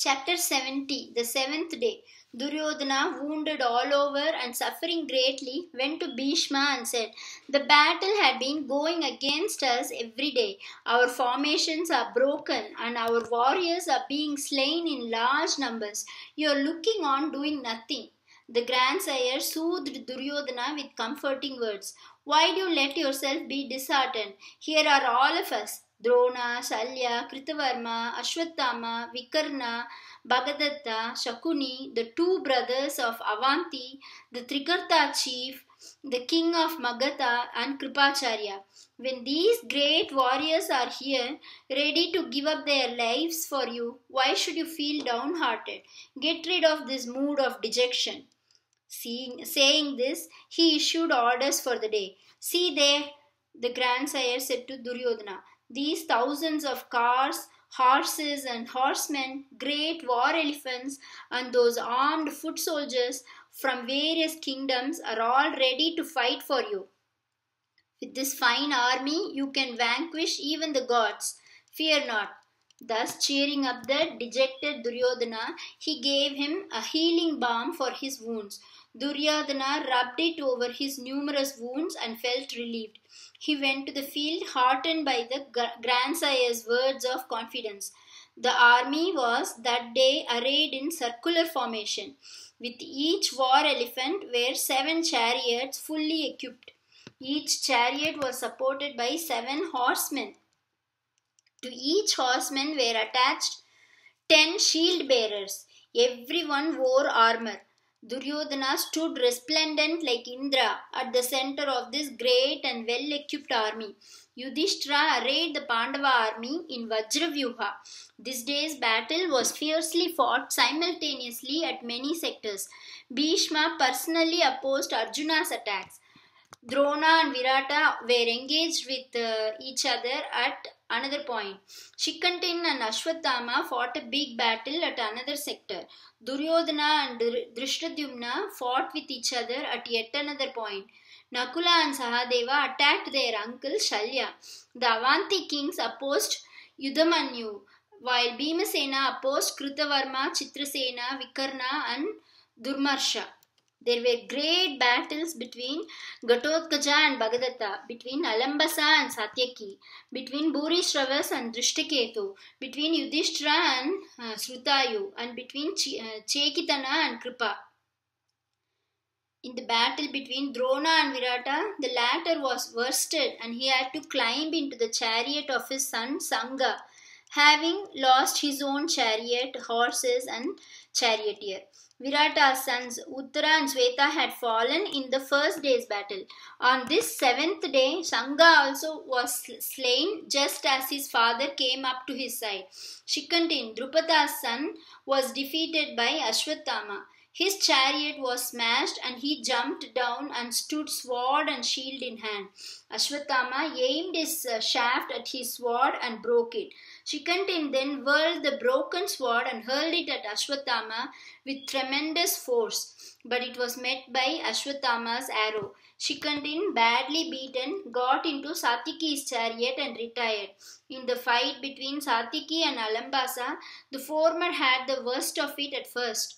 Chapter 70 The seventh day. Duryodhana, wounded all over and suffering greatly, went to Bhishma and said, The battle had been going against us every day. Our formations are broken and our warriors are being slain in large numbers. You are looking on doing nothing. The grandsire soothed Duryodhana with comforting words. Why do you let yourself be disheartened? Here are all of us Drona, Shalya, Kritavarma, Ashwatthama, Vikarna, Bhagadatta, Shakuni, the two brothers of Avanti, the Trigarta chief, the king of Magadha, and Kripacharya. When these great warriors are here, ready to give up their lives for you, why should you feel downhearted? Get rid of this mood of dejection. Seeing, saying this, he issued orders for the day. See there, the grandsire said to Duryodhana, these thousands of cars, horses, and horsemen, great war elephants, and those armed foot soldiers from various kingdoms are all ready to fight for you. With this fine army, you can vanquish even the gods. Fear not. Thus, cheering up the dejected Duryodhana, he gave him a healing balm for his wounds. Duryodhana rubbed it over his numerous wounds and felt relieved. He went to the field heartened by the grandsire's words of confidence. The army was that day arrayed in circular formation. With each war elephant were seven chariots fully equipped. Each chariot was supported by seven horsemen. To each horseman were attached ten shield bearers. Everyone wore armor. Duryodhana stood resplendent like Indra at the center of this great and well equipped army. Yudhishthira arrayed the Pandava army in Vajravyuha. This day's battle was fiercely fought simultaneously at many sectors. Bhishma personally opposed Arjuna's attacks. Drona and Virata were engaged with uh, each other at another point. Shikantin and Ashwatthama fought a big battle at another sector. Duryodhana and Drishtadyumna fought with each other at yet another point. Nakula and Sahadeva attacked their uncle Shalya. The Avanti kings opposed Yudhamanyu, while Bhimasena opposed krutavarma Chitrasena, Vikarna, and Durmarsha. There were great battles between Ghatotkacha and Bhagadatta, between Alambasa and Satyaki, between Bhurishravas and Drishtaketu, between Yudhishthira and uh, Srutayu, and between Ch- uh, Chekitana and Kripa. In the battle between Drona and Virata, the latter was worsted and he had to climb into the chariot of his son Sanga, having lost his own chariot, horses, and charioteer. Virata's sons Uttara and Sweta had fallen in the first day's battle. On this seventh day, Sangha also was slain just as his father came up to his side. Sikhandin, Drupada's son, was defeated by Ashwatthama. His chariot was smashed and he jumped down and stood sword and shield in hand. Ashwatthama aimed his uh, shaft at his sword and broke it. Sikhandin then whirled the broken sword and hurled it at Ashwatthama with tremendous force, but it was met by Ashwatthama's arrow. Sikhandin, badly beaten, got into Satyaki's chariot and retired. In the fight between Satyaki and Alambasa, the former had the worst of it at first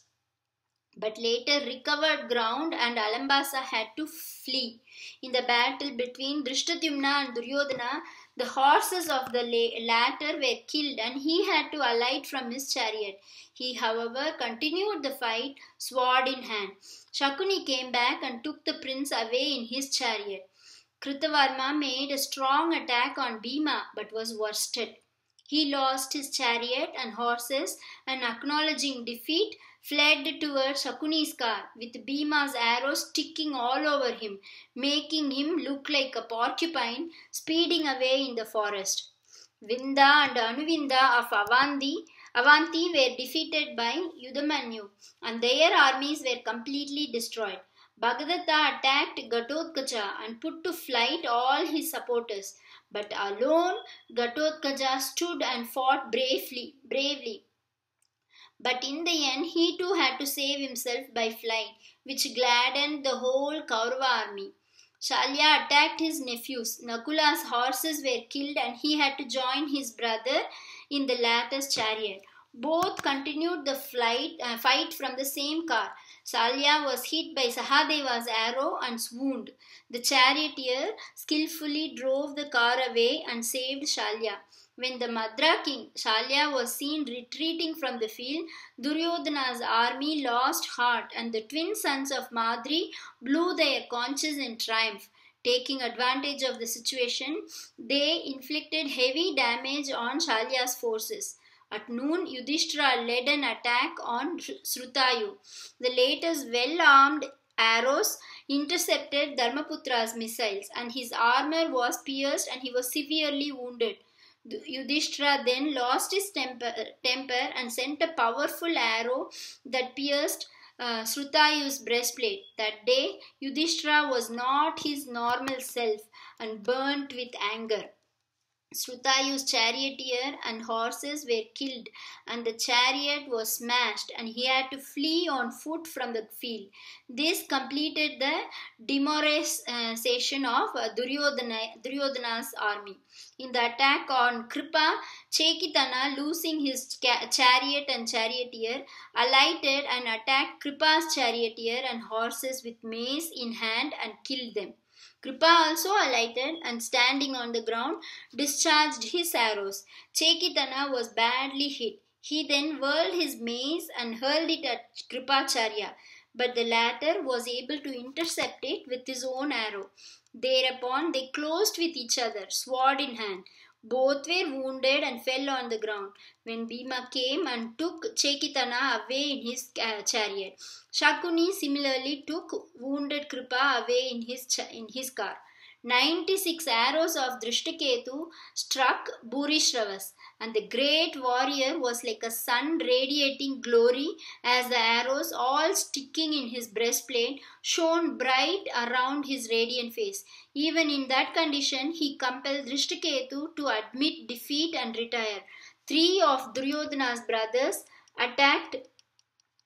but later recovered ground and Alambasa had to flee. In the battle between Drishtadyumna and Duryodhana, the horses of the latter were killed and he had to alight from his chariot. He, however, continued the fight, sword in hand. Shakuni came back and took the prince away in his chariot. Kritavarma made a strong attack on Bhima but was worsted. He lost his chariot and horses and acknowledging defeat, fled towards Shakuni's car with Bhima's arrows sticking all over him, making him look like a porcupine speeding away in the forest. Vinda and Anuvinda of Avanti, Avanti were defeated by Yudhamanyu and their armies were completely destroyed. Bhagadatta attacked Ghatotkacha and put to flight all his supporters, but alone Ghatotkacha stood and fought bravely, bravely. But in the end, he too had to save himself by flying, which gladdened the whole Kaurava army. Shalya attacked his nephews. Nakula's horses were killed and he had to join his brother in the latter's chariot. Both continued the flight, uh, fight from the same car. Shalya was hit by Sahadeva's arrow and swooned. The charioteer skillfully drove the car away and saved Shalya. When the Madra king Shalya was seen retreating from the field, Duryodhana's army lost heart and the twin sons of Madri blew their conches in triumph. Taking advantage of the situation, they inflicted heavy damage on Shalya's forces. At noon, Yudhishthira led an attack on Srutayu. The latter's well armed arrows intercepted Dharmaputra's missiles, and his armor was pierced and he was severely wounded. Yudhishthira then lost his temper, temper and sent a powerful arrow that pierced uh, Srutayu's breastplate. That day, Yudhishthira was not his normal self and burnt with anger. Srutayu's charioteer and horses were killed, and the chariot was smashed, and he had to flee on foot from the field. This completed the demoralization of uh, Duryodhana, Duryodhana's army. In the attack on Kripa, Chekitana, losing his chariot and charioteer, alighted and attacked Kripa's charioteer and horses with mace in hand and killed them. Kripa also alighted and standing on the ground discharged his arrows. Chekitana was badly hit. He then whirled his mace and hurled it at Kripacharya, but the latter was able to intercept it with his own arrow. Thereupon they closed with each other, sword in hand. Both were wounded and fell on the ground when Bhima came and took Chekitana away in his uh, chariot. Shakuni similarly took wounded Kripa away in his, in his car. 96 arrows of Drishtaketu struck Bhurishravas, and the great warrior was like a sun radiating glory as the arrows, all sticking in his breastplate, shone bright around his radiant face. Even in that condition, he compelled Drishtaketu to admit defeat and retire. Three of Duryodhana's brothers attacked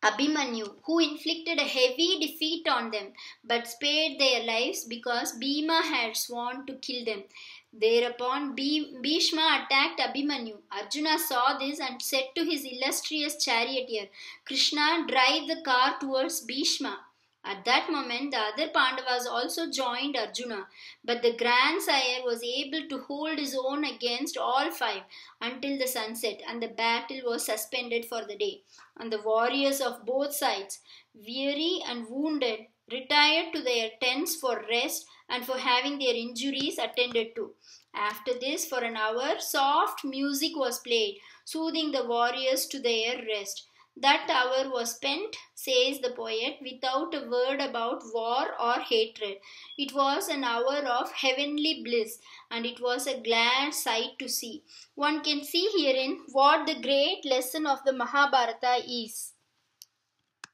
Abhimanyu, who inflicted a heavy defeat on them, but spared their lives because Bhima had sworn to kill them. Thereupon Bhishma attacked Abhimanyu. Arjuna saw this and said to his illustrious charioteer, Krishna, drive the car towards Bhishma. At that moment, the other Pandavas also joined Arjuna, but the grandsire was able to hold his own against all five until the sunset, and the battle was suspended for the day. And the warriors of both sides, weary and wounded, retired to their tents for rest and for having their injuries attended to. After this, for an hour, soft music was played, soothing the warriors to their rest. That hour was spent, says the poet, without a word about war or hatred. It was an hour of heavenly bliss, and it was a glad sight to see. One can see herein what the great lesson of the Mahabharata is.